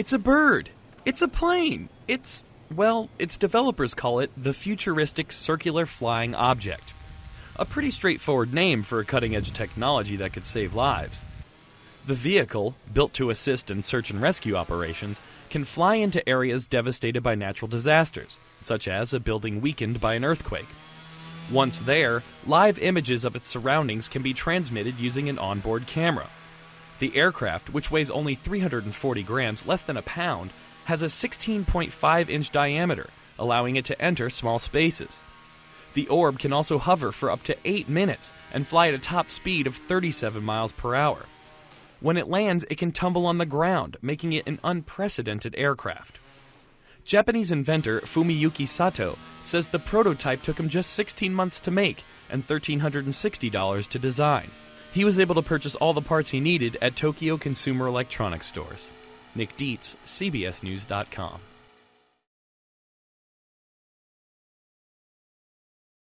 It's a bird. It's a plane. It's, well, its developers call it the Futuristic Circular Flying Object. A pretty straightforward name for a cutting edge technology that could save lives. The vehicle, built to assist in search and rescue operations, can fly into areas devastated by natural disasters, such as a building weakened by an earthquake. Once there, live images of its surroundings can be transmitted using an onboard camera. The aircraft, which weighs only 340 grams, less than a pound, has a 16.5 inch diameter, allowing it to enter small spaces. The orb can also hover for up to 8 minutes and fly at a top speed of 37 miles per hour. When it lands, it can tumble on the ground, making it an unprecedented aircraft. Japanese inventor Fumiyuki Sato says the prototype took him just 16 months to make and $1,360 to design. He was able to purchase all the parts he needed at Tokyo Consumer Electronics stores. Nick Dietz, CBSNews.com.